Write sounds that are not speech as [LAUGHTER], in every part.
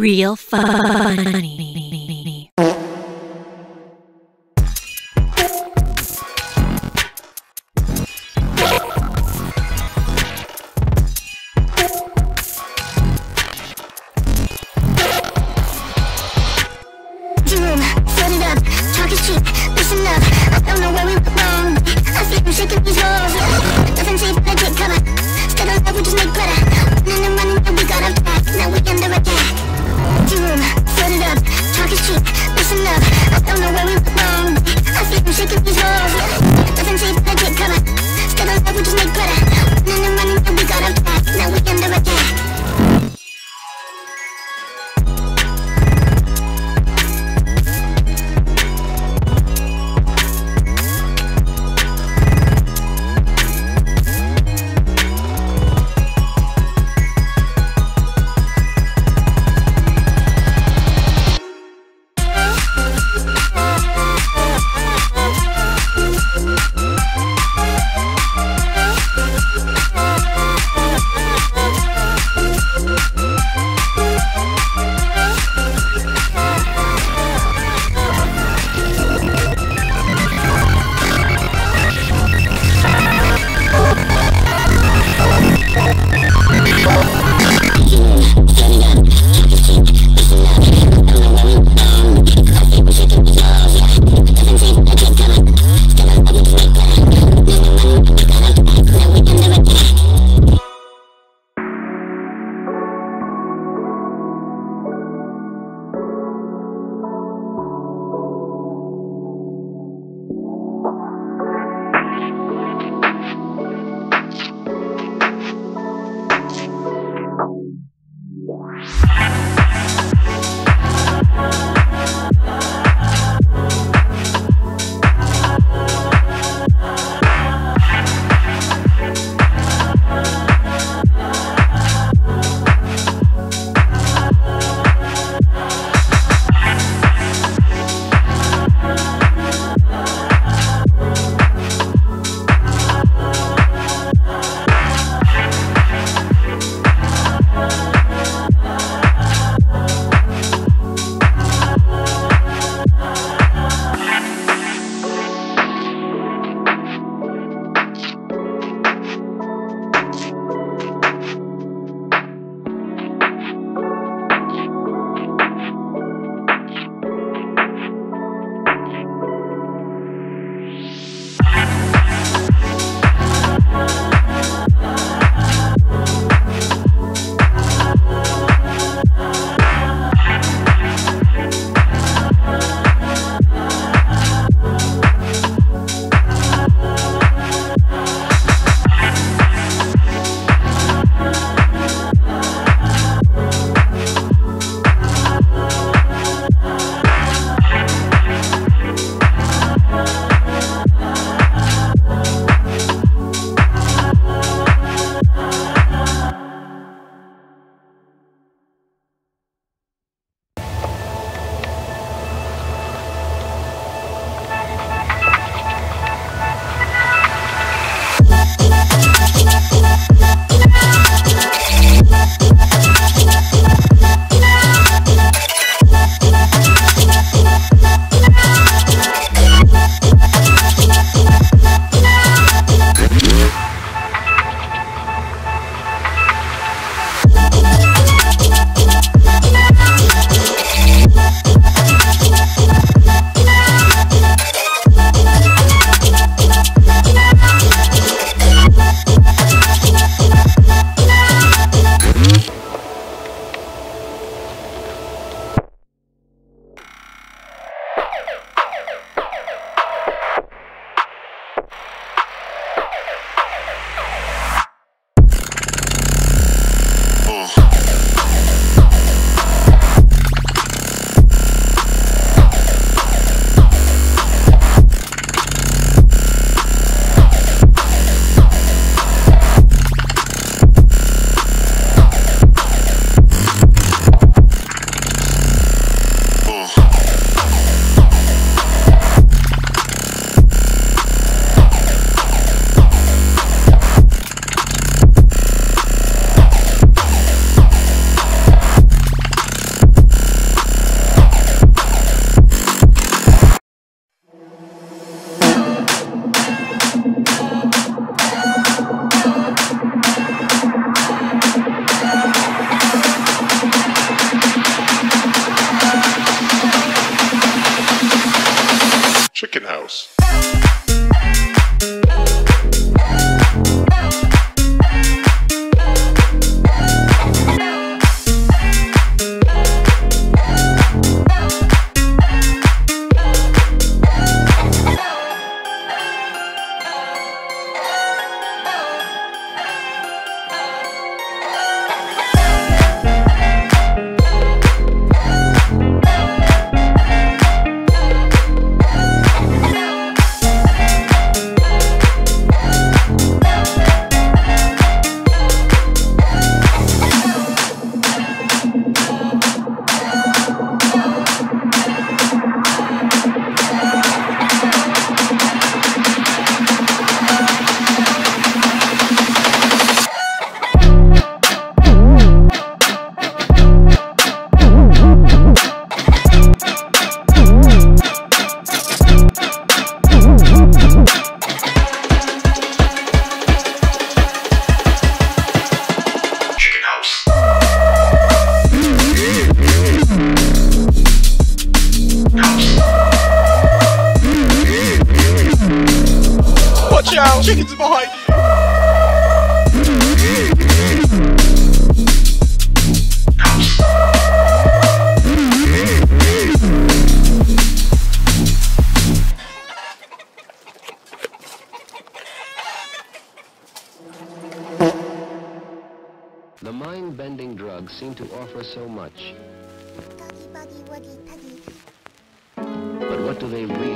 Real funny. So much. But what do they really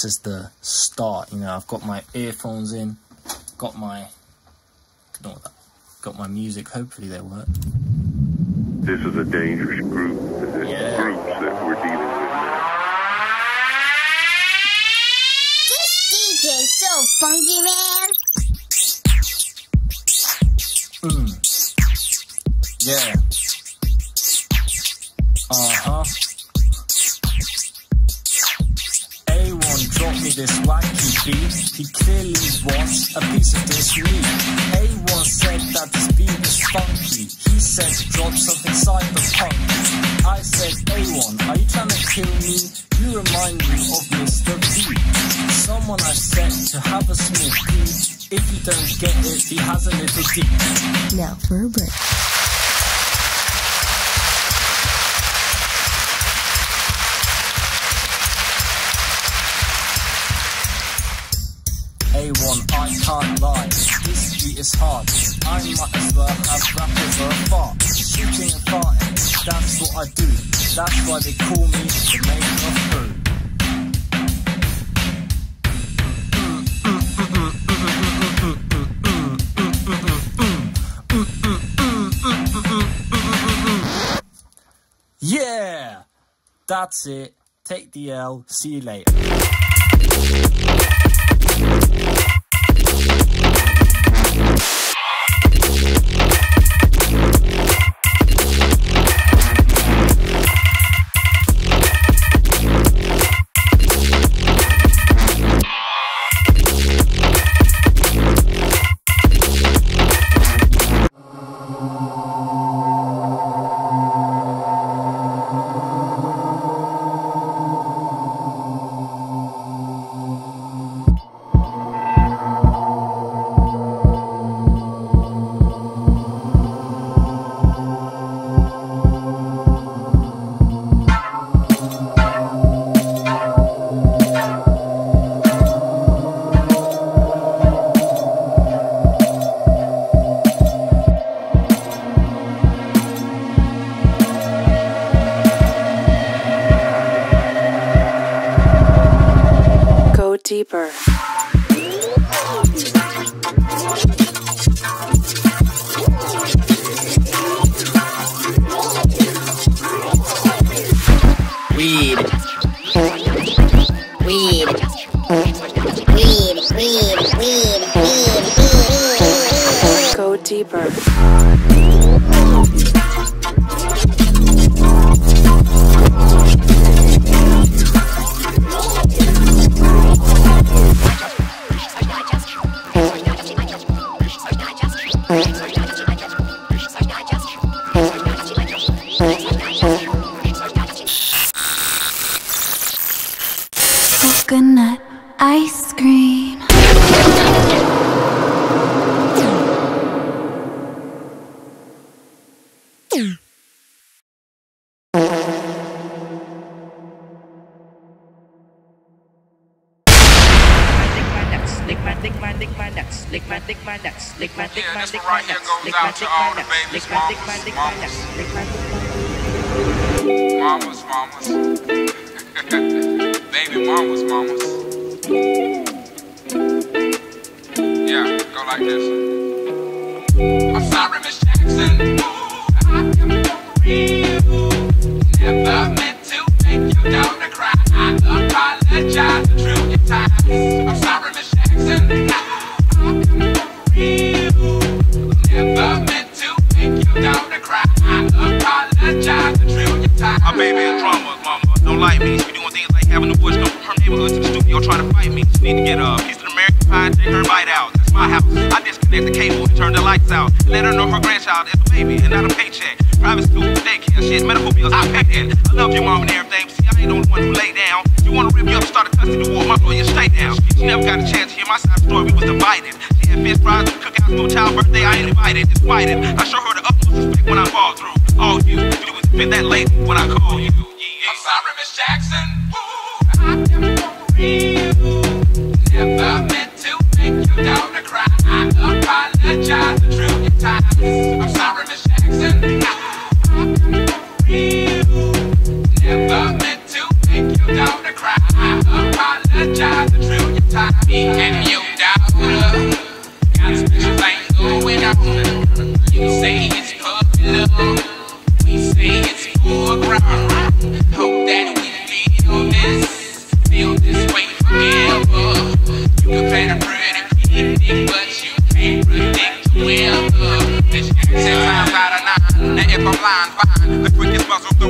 This is the start. You know, I've got my earphones in, got my, ignore that, got my music. Hopefully they work. This is a dangerous group. This Yeah. groups that we're dealing with now. This DJ's so funky, man. He clearly wants a piece of this meat. A1 said that this beat is funky. He said drop something cyberpunk. I said A1, are you trying to kill me? You remind me of Mr. B. Someone I said to have a beat. If you don't get it, he has a little deep. Now for a break. That's it. Take the L. See you later. deeper. Weed. Weed. Weed, weed, weed, weed, Go deeper. Lick my lick my lick my nuts, lick my lick my nuts, lick my lick my lick my nuts, lick my lick my nuts, lick my lick my lick my nuts, lick my lick Mamas, mamas. [LAUGHS] Baby mamas, mamas. Yeah, go like this. I'm sorry, Miss Jackson. Ooh, I am for real. Never meant to make your daughter cry. I apologize a trillion times. I'm sorry, fit that lady when I call you. I'm sorry, Miss Jackson. Ooh, I for real. Never meant to make your daughter cry. I apologize a trillion times.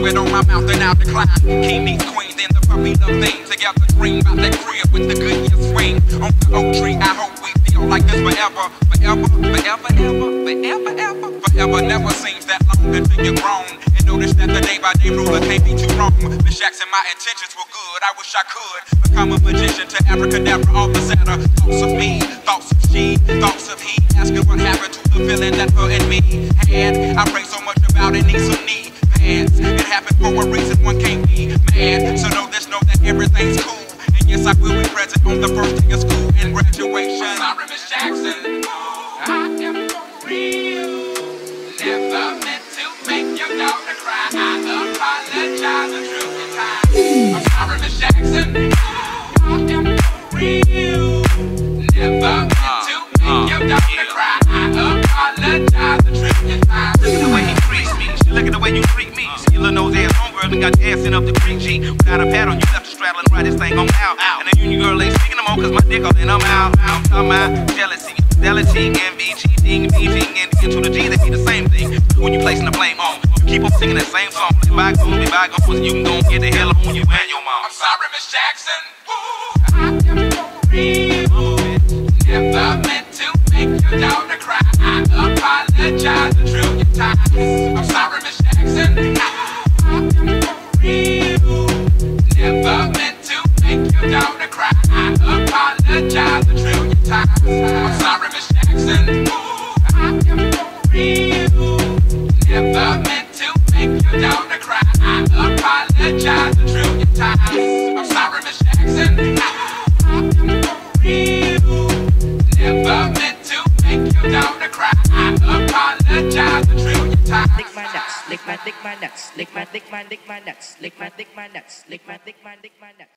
Muzzle, it on my mouth and I'll decline. King meets queen, then the puppy love thing. Together dream about that crib with the Goodyear swing. On the oak tree, I hope we feel like this forever. Forever, forever, ever, forever, ever. Forever never seems that long until you're grown. And notice that the day by day ruler can't be too wrong. Miss Jackson, my intentions were good. I wish I could become a magician to abracadabra all the Saturn. Thoughts of me, thoughts of she, thoughts of he. Asking what happened to the feeling that her and me had. I pray so much about it, need ass got in up the creek G. Without a pad on, you left to straddle and ride this thing on out. And the union girl ain't speaking no more cause my dick all in, I'm out. I'm talking about jealousy, fidelity, envy, cheating, beating, and into the G, they be the same thing. When you placing the blame on, you keep on singing that same song. Let bygones be bygones, and you can go and get the hell on you and your mom. I'm sorry, Miss Jackson. Ooh, I am for real. Never meant to make your daughter cry. I apologize a trillion times. My lick my nuts, lick my lick my nuts, lick my lick my lick my nuts.